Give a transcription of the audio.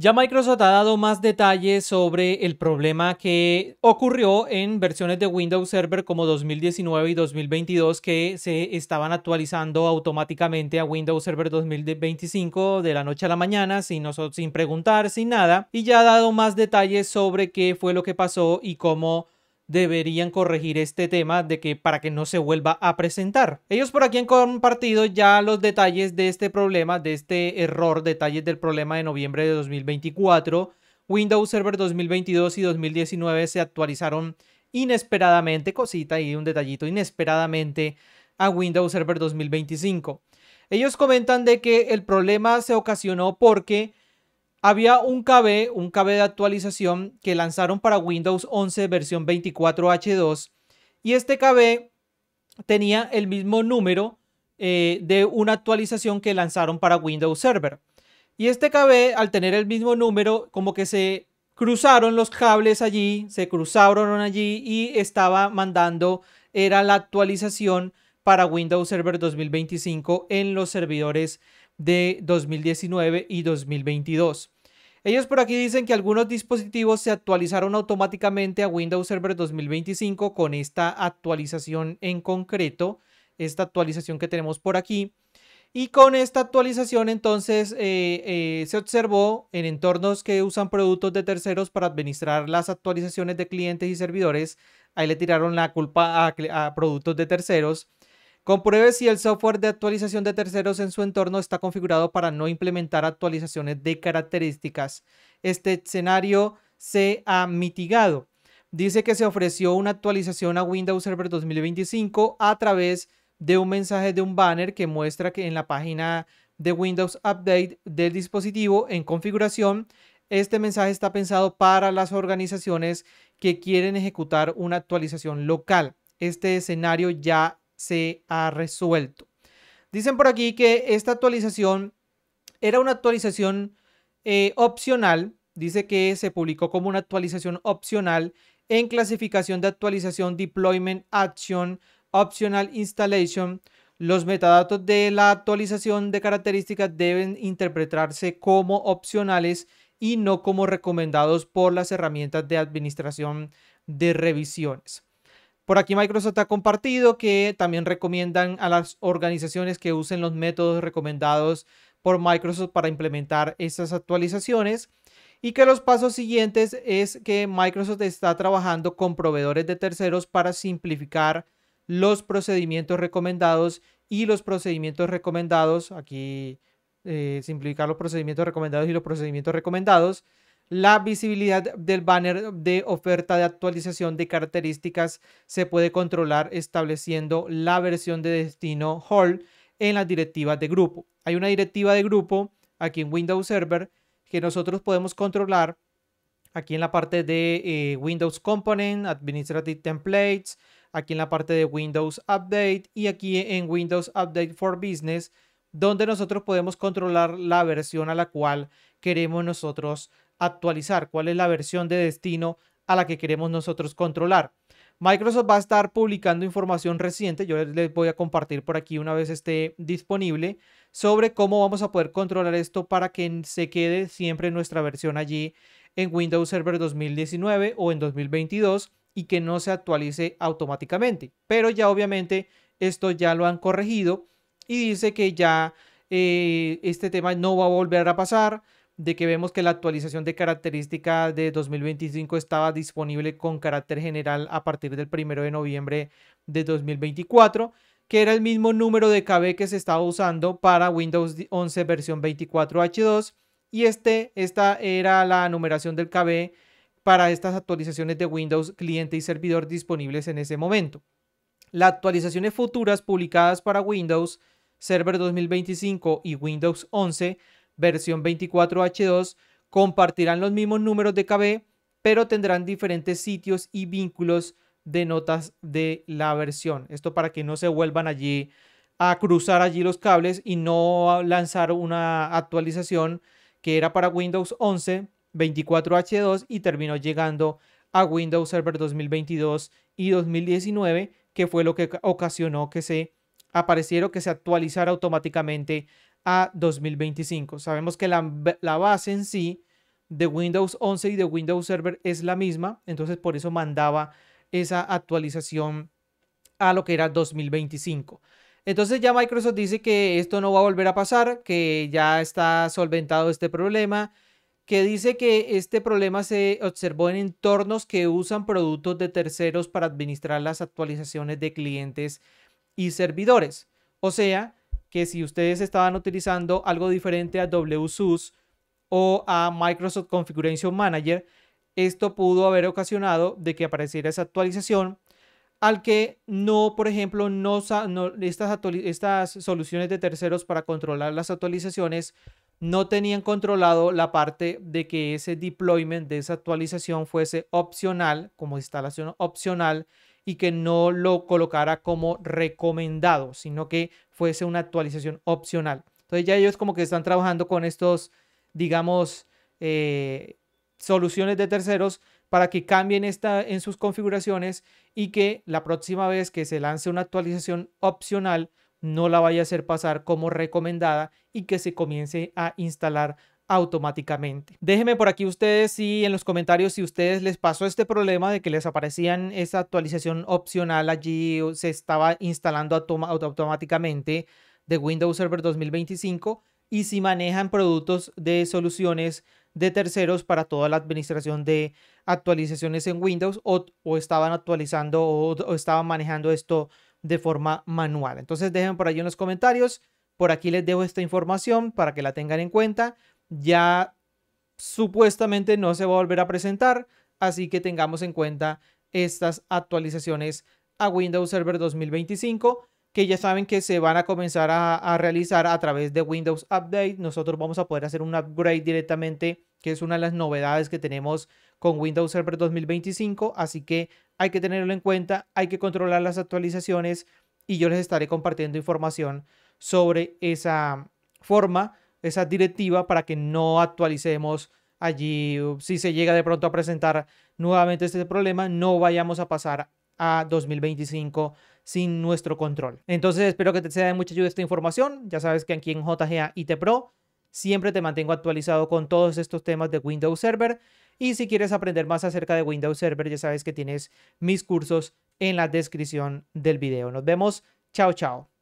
Ya Microsoft ha dado más detalles sobre el problema que ocurrió en versiones de Windows Server como 2019 y 2022 que se estaban actualizando automáticamente a Windows Server 2025 de la noche a la mañana sin, sin preguntar, sin nada. Y ya ha dado más detalles sobre qué fue lo que pasó y cómo deberían corregir este tema de que para que no se vuelva a presentar. Ellos por aquí han compartido ya los detalles de este problema, de este error, detalles del problema de noviembre de 2024. Windows Server 2022 y 2019 se actualizaron inesperadamente, cosita y un detallito, inesperadamente a Windows Server 2025. Ellos comentan de que el problema se ocasionó porque había un KB, un KB de actualización que lanzaron para Windows 11 versión 24H2 y este KB tenía el mismo número eh, de una actualización que lanzaron para Windows Server. Y este KB, al tener el mismo número, como que se cruzaron los cables allí, se cruzaron allí y estaba mandando, era la actualización para Windows Server 2025 en los servidores de 2019 y 2022. Ellos por aquí dicen que algunos dispositivos se actualizaron automáticamente a Windows Server 2025 con esta actualización en concreto, esta actualización que tenemos por aquí. Y con esta actualización entonces eh, eh, se observó en entornos que usan productos de terceros para administrar las actualizaciones de clientes y servidores. Ahí le tiraron la culpa a productos de terceros Compruebe si el software de actualización de terceros en su entorno está configurado para no implementar actualizaciones de características. Este escenario se ha mitigado. Dice que se ofreció una actualización a Windows Server 2025 a través de un mensaje de un banner que muestra que en la página de Windows Update del dispositivo en configuración, este mensaje está pensado para las organizaciones que quieren ejecutar una actualización local. Este escenario ya se ha resuelto. Dicen por aquí que esta actualización era una actualización eh, opcional. Dice que se publicó como una actualización opcional en clasificación de actualización Deployment Action Optional Installation. Los metadatos de la actualización de características deben interpretarse como opcionales y no como recomendados por las herramientas de administración de revisiones. Por aquí Microsoft ha compartido que también recomiendan a las organizaciones que usen los métodos recomendados por Microsoft para implementar estas actualizaciones y que los pasos siguientes es que Microsoft está trabajando con proveedores de terceros para simplificar los procedimientos recomendados y los procedimientos recomendados, aquí eh, simplificar los procedimientos recomendados y los procedimientos recomendados, la visibilidad del banner de oferta de actualización de características se puede controlar estableciendo la versión de destino Hall en las directivas de grupo. Hay una directiva de grupo aquí en Windows Server que nosotros podemos controlar aquí en la parte de eh, Windows Component, Administrative Templates, aquí en la parte de Windows Update y aquí en Windows Update for Business, donde nosotros podemos controlar la versión a la cual queremos nosotros actualizar, cuál es la versión de destino a la que queremos nosotros controlar. Microsoft va a estar publicando información reciente, yo les voy a compartir por aquí una vez esté disponible, sobre cómo vamos a poder controlar esto para que se quede siempre nuestra versión allí en Windows Server 2019 o en 2022 y que no se actualice automáticamente. Pero ya obviamente esto ya lo han corregido y dice que ya eh, este tema no va a volver a pasar de que vemos que la actualización de características de 2025 estaba disponible con carácter general a partir del 1 de noviembre de 2024, que era el mismo número de KB que se estaba usando para Windows 11 versión 24H2 y este, esta era la numeración del KB para estas actualizaciones de Windows cliente y servidor disponibles en ese momento. Las actualizaciones futuras publicadas para Windows Server 2025 y Windows 11 versión 24H2 compartirán los mismos números de KB, pero tendrán diferentes sitios y vínculos de notas de la versión. Esto para que no se vuelvan allí a cruzar allí los cables y no lanzar una actualización que era para Windows 11 24H2 y terminó llegando a Windows Server 2022 y 2019, que fue lo que ocasionó que se apareciera que se actualizara automáticamente a 2025. Sabemos que la, base en sí de Windows 11 y de Windows Server es la misma, entonces por eso mandaba esa actualización a lo que era 2025. Entonces ya Microsoft dice que esto no va a volver a pasar, que ya está solventado este problema, que dice que este problema se observó en entornos que usan productos de terceros para administrar las actualizaciones de clientes y servidores. O sea, que si ustedes estaban utilizando algo diferente a WSUS o a Microsoft Configuration Manager, esto pudo haber ocasionado de que apareciera esa actualización al que no, por ejemplo, no, estas, estas soluciones de terceros para controlar las actualizaciones no tenían controlado la parte de que ese deployment de esa actualización fuese opcional, como instalación opcional, y que no lo colocara como recomendado, sino que fuese una actualización opcional. Entonces ya ellos como que están trabajando con estos, digamos, eh, soluciones de terceros para que cambien esta en sus configuraciones y que la próxima vez que se lance una actualización opcional no la vaya a hacer pasar como recomendada y que se comience a instalar automáticamente. Déjenme por aquí ustedes si en los comentarios si ustedes les pasó este problema de que les aparecían esa actualización opcional allí se estaba instalando automáticamente de Windows Server 2025 y si manejan productos de soluciones de terceros para toda la administración de actualizaciones en Windows o, estaban actualizando o, o, estaban manejando esto de forma manual. Entonces dejen por ahí en los comentarios. Por aquí les dejo esta información para que la tengan en cuenta. Ya supuestamente no se va a volver a presentar, así que tengamos en cuenta estas actualizaciones a Windows Server 2025 que ya saben que se van a comenzar a, realizar a través de Windows Update. Nosotros vamos a poder hacer un upgrade directamente, que es una de las novedades que tenemos con Windows Server 2025. Así que hay que tenerlo en cuenta, hay que controlar las actualizaciones y yo les estaré compartiendo información sobre esa forma, esa directiva para que no actualicemos allí. Si se llega de pronto a presentar nuevamente este problema, no vayamos a pasar a 2025 sin nuestro control. Entonces espero que te sea de mucha ayuda esta información. Ya sabes que aquí en JGA IT Pro siempre te mantengo actualizado con todos estos temas de Windows Server. Y si quieres aprender más acerca de Windows Server, ya sabes que tienes mis cursos en la descripción del video. Nos vemos. Chao, chao.